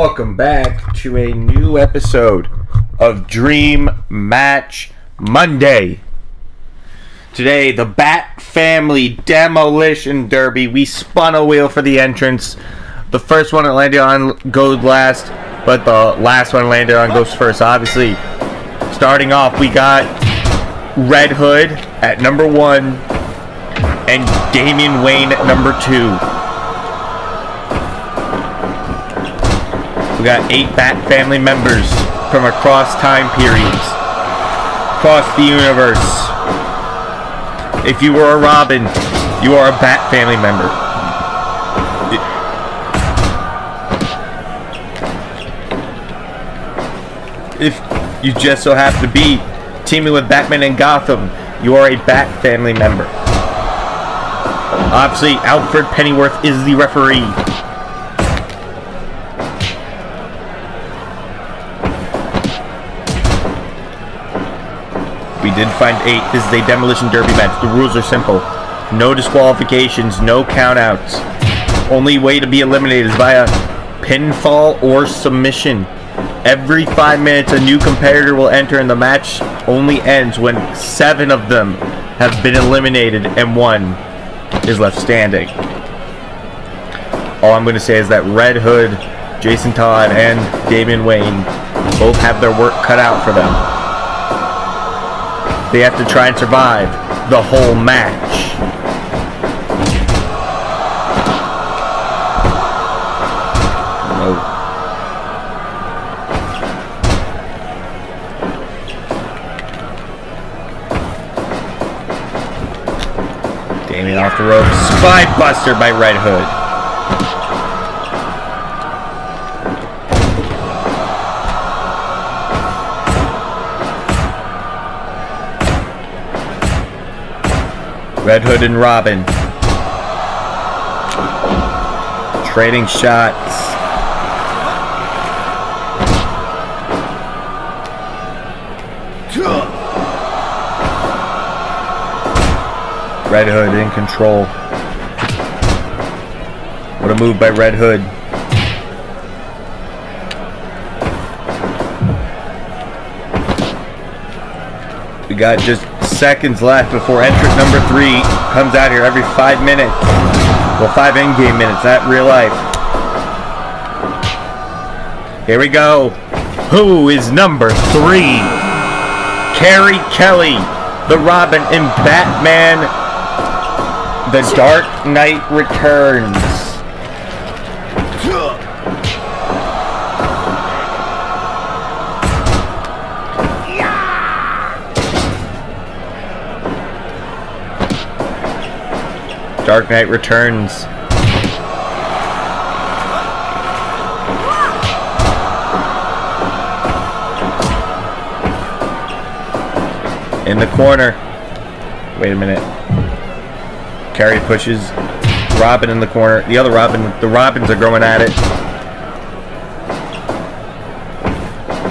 Welcome back to a new episode of Dream Match Monday. Today, the Bat Family Demolition Derby. We spun a wheel for the entrance. The first one that landed on goes last, but the last one landed on goes first. Obviously, starting off, we got Red Hood at number one and Damian Wayne at number two. We got eight Bat family members from across time periods, across the universe. If you were a Robin, you are a Bat family member. If you just so happen to be teaming with Batman and Gotham, you are a Bat family member. Obviously, Alfred Pennyworth is the referee. Did find eight. This is a demolition derby match. The rules are simple. No disqualifications, no countouts. Only way to be eliminated is via pinfall or submission. Every five minutes, a new competitor will enter, and the match only ends when seven of them have been eliminated and one is left standing. All I'm going to say is that Red Hood, Jason Todd, and Damian Wayne both have their work cut out for them. They have to try and survive the whole match. Damian off the ropes. Spy buster by Red Hood. Red Hood and Robin. Trading shots. Red Hood in control. What a move by Red Hood. We got just seconds left before entrant number three comes out here every five minutes. Well, five in-game minutes, not real life. Here we go. Who is number three? Carrie Kelly, the Robin in Batman The Dark Knight Returns. Dark Knight Returns. In the corner. Wait a minute. Carrie pushes Robin in the corner. The other Robin, the Robins are going at it.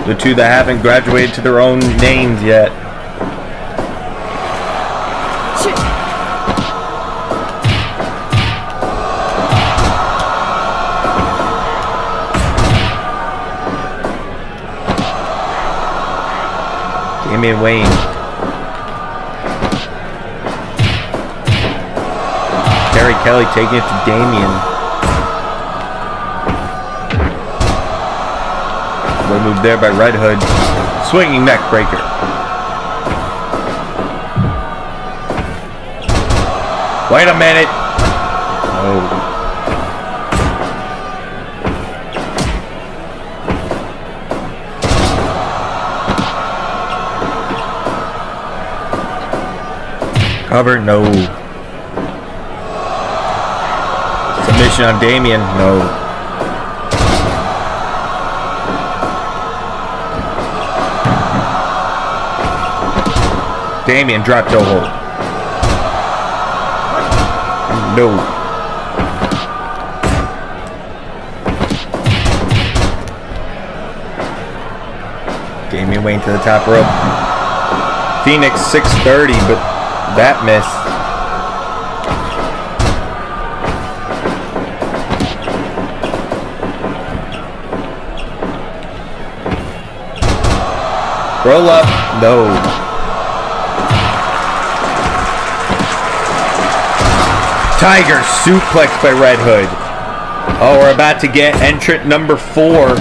The two that haven't graduated to their own names yet. Damian Wayne. Carrie Kelly taking it to Damian. Good move there by Red Hood. Swinging neck breaker. Wait a minute. Oh. Cover, no. Submission on Damian, no. Damian drop toe hold. No. Damian Wayne to the top rope. Phoenix 630, but that miss. Roll up. No. Tiger suplex by Red Hood. Oh, we're about to get entrant number four.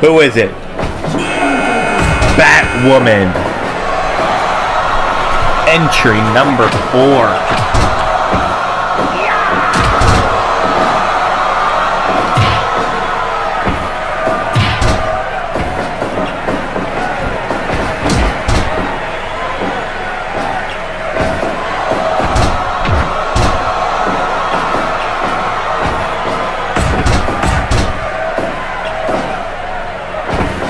Who is it? Batwoman. Entry number four.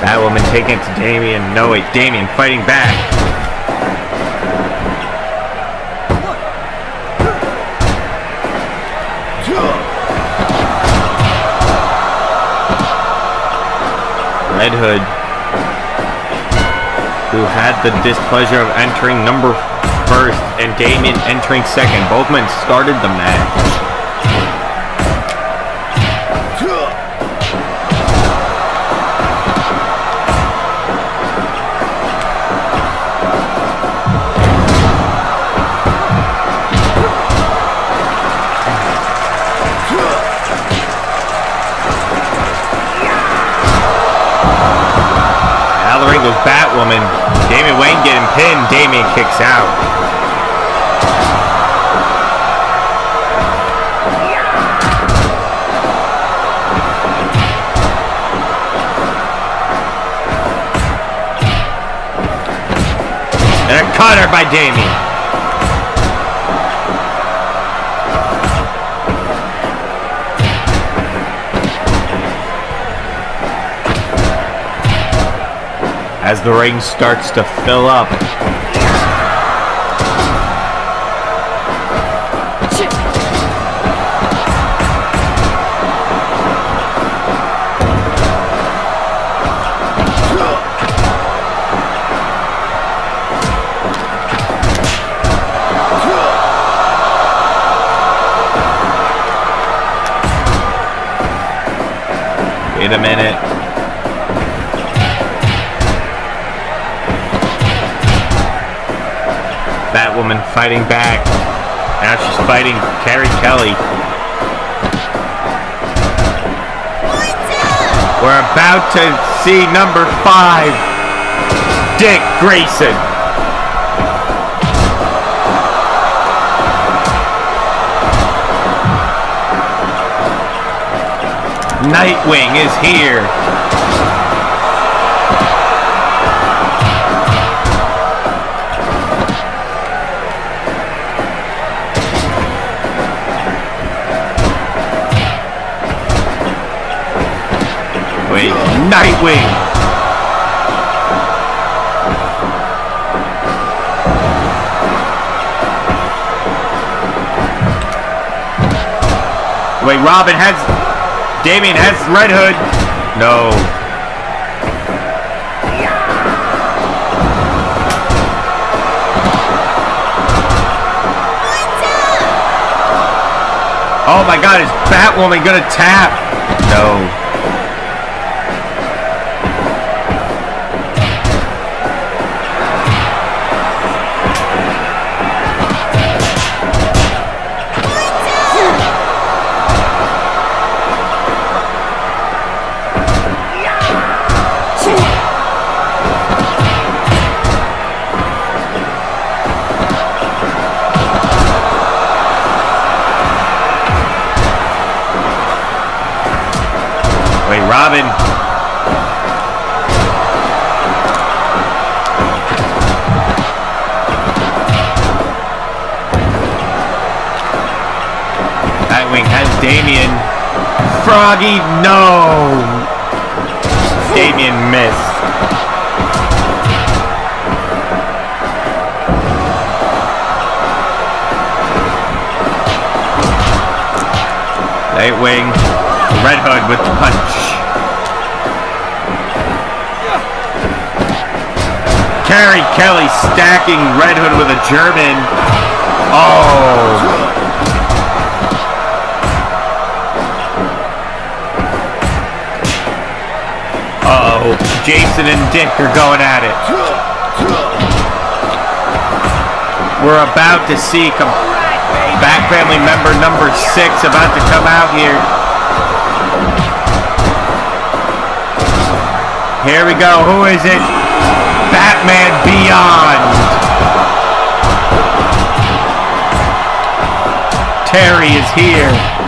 Batwoman taking it to Damian. No, wait, Damian fighting back. Red Hood, who had the displeasure of entering number first and Damian entering second. Both men started the match. Batwoman. Damian Wayne getting pinned. Damian kicks out. And a cutter by Damian. As the ring starts to fill up. Fighting back. Now she's fighting Carrie Kelly. We're about to see number five, Dick Grayson. Nightwing is here. Nightwing. Wait, Robin has... Damian has Red Hood. No. Oh my god, is Batwoman gonna tap? No. Nightwing has Damian. Froggy, no! Damian missed. Nightwing, Red Hood with the punch. Carrie Kelly stacking Red Hood with a German. Oh. Jason and Dick are going at it. We're about to see Bat family member number six about to come out here. Here we go. Who is it? Batman Beyond. Terry is here.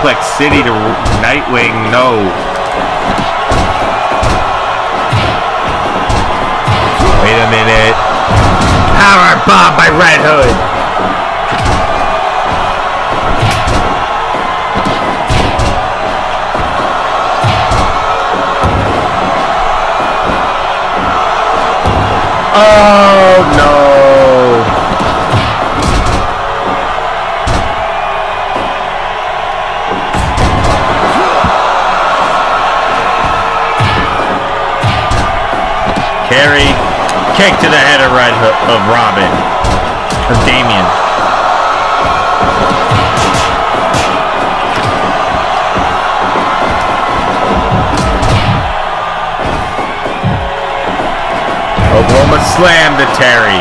Suplex City to Nightwing. No. Wait a minute. Power bomb by Red Hood. Kick to the head of Red Hook, of Robin. Of Damian. Oklahoma slam to Terry.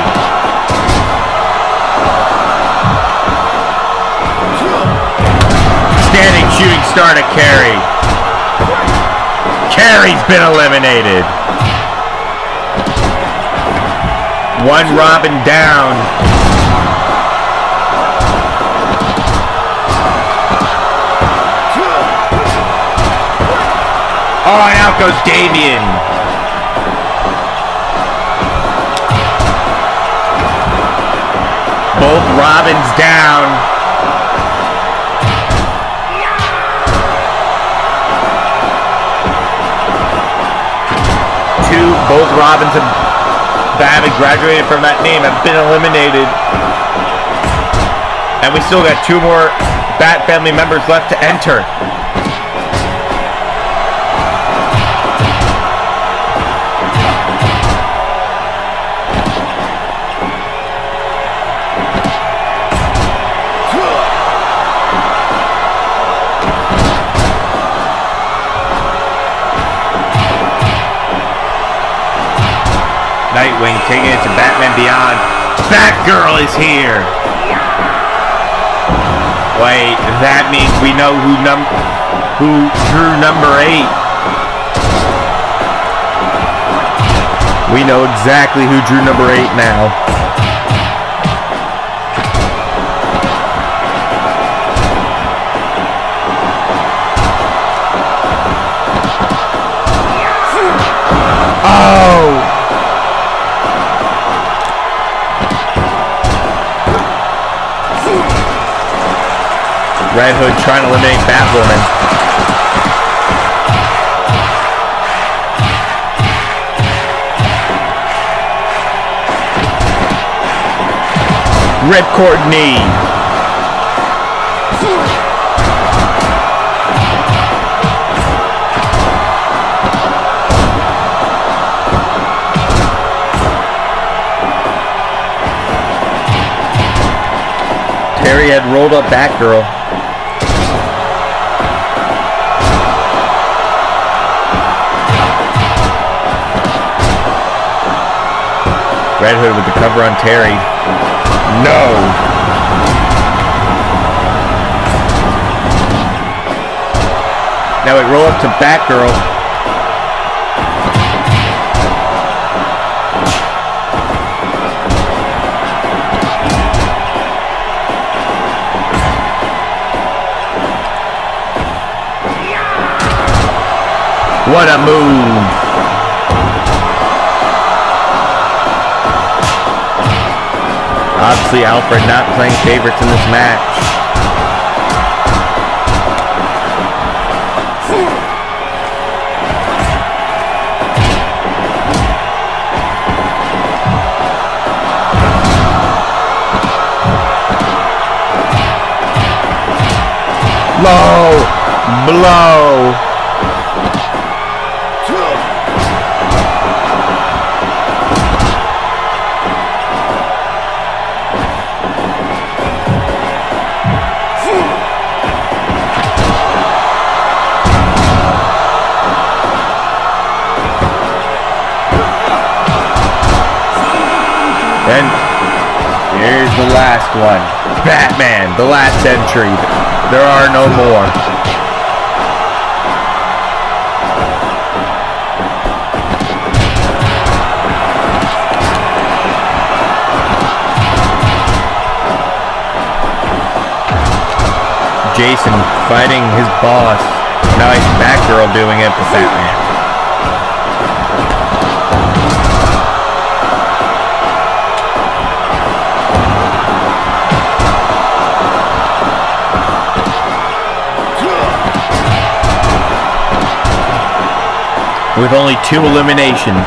Standing shooting star to Carrie. Carrie's been eliminated. One Robin down. Oh, and out goes Damian. Both Robins down. Two, both Robins that having graduated from that name have been eliminated. And we still got two more Bat family members left to enter. Nightwing taking it to Batman Beyond. Batgirl is here. Wait, that means we know who num who drew number eight. We know exactly who drew number eight now. Red Hood trying to eliminate Batwoman. Ripcord knee. Terry had rolled up Batgirl. Red Hood with the cover on Terry. No! Now we roll up to Batgirl. What a move! Obviously, Alfred not playing favorites in this match. Low blow. Here's the last one. Batman, the last entry. There are no more. Jason fighting his boss. Now it's Batgirl doing it with Batman. With only two eliminations.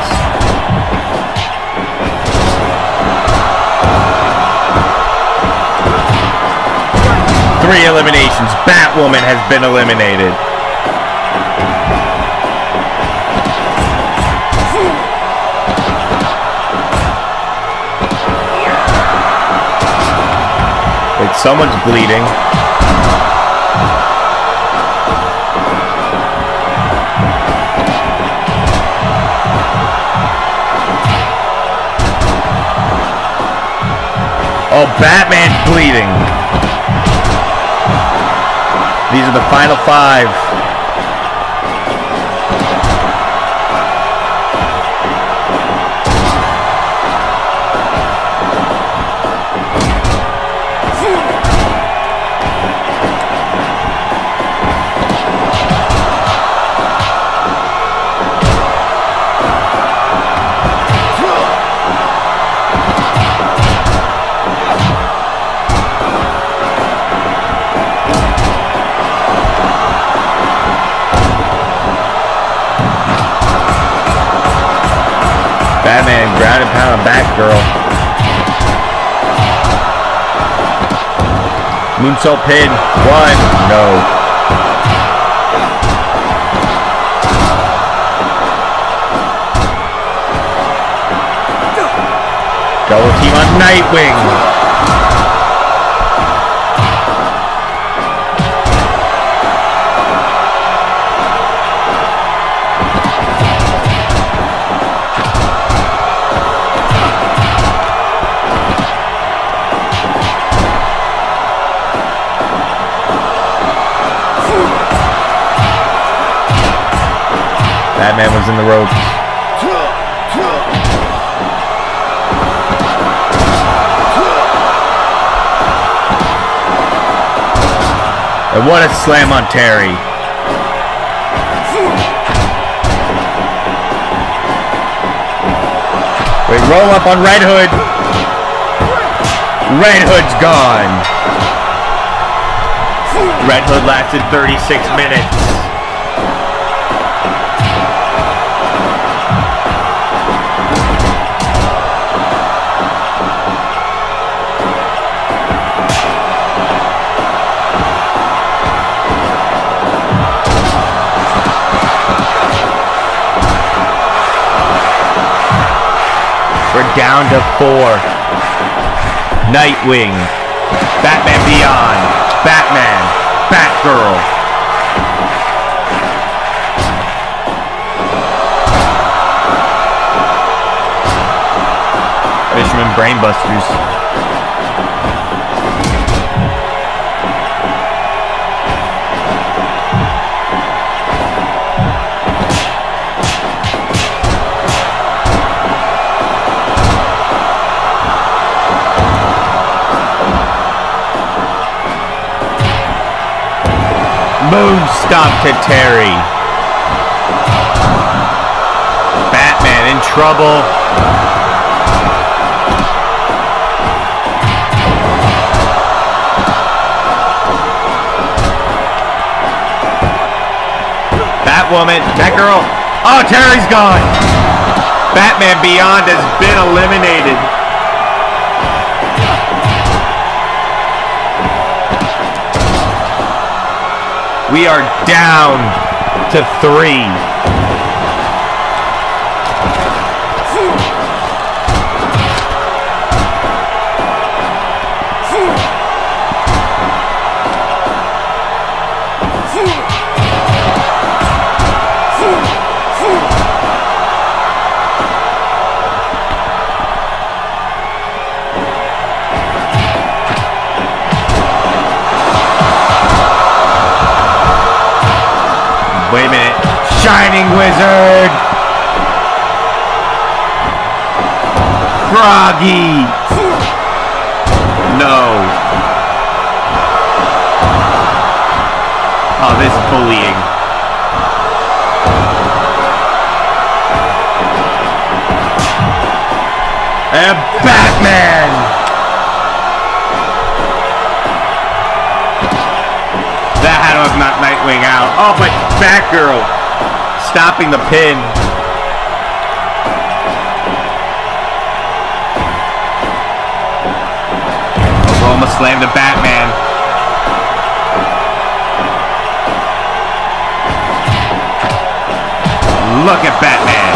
Three eliminations. Batwoman has been eliminated. Wait, someone's bleeding. Oh, Batman's bleeding. These are the final five. Ground and pound on Batgirl. Moonsault pin. One. No. Double team on Nightwing. Batman was in the ropes. And what a slam on Terry. Wait, roll up on Red Hood. Red Hood's gone. Red Hood lasted 36 minutes. Down to four. Nightwing. Batman Beyond. Batman. Batgirl. Fisherman Brainbusters. Moonstomp to Terry. Batman in trouble. Batwoman, Batgirl. Oh, Terry's gone. Batman Beyond has been eliminated. We are down to three. Wizard! Froggy! No. Oh, this is bullying. And Batman! That had have knocked Nightwing out. Oh, but Batgirl stopping the pin. Oklahoma slammed the Batman. Look at Batman.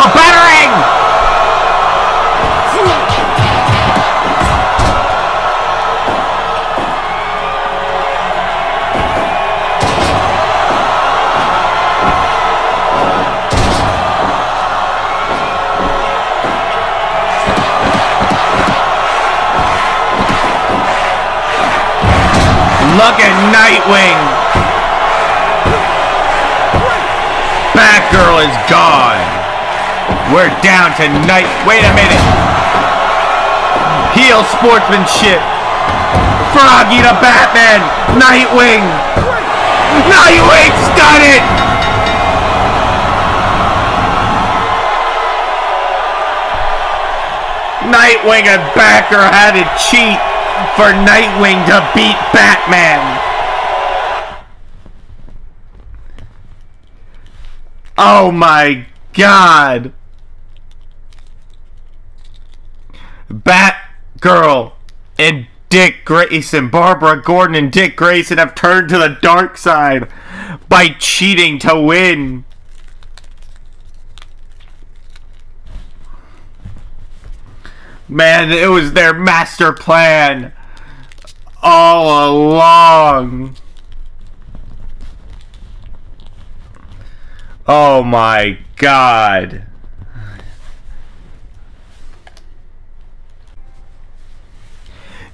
Oh, battering! Look at Nightwing. Batgirl is gone. We're down to night. Wait a minute. Heel sportsmanship. Froggy to Batman. Nightwing. Nightwing's done it. Nightwing and Backer had to cheat for Nightwing to beat Batman. Oh my god. Batgirl and Dick Grayson, Barbara Gordon and Dick Grayson have turned to the dark side by cheating to win. Man, it was their master plan all along. Oh my god.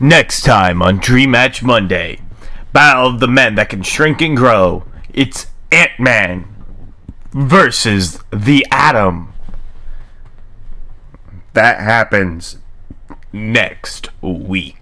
Next time on Dream Match Monday, Battle of the Men That Can Shrink and Grow. It's Ant Man versus the Atom. That happens next week.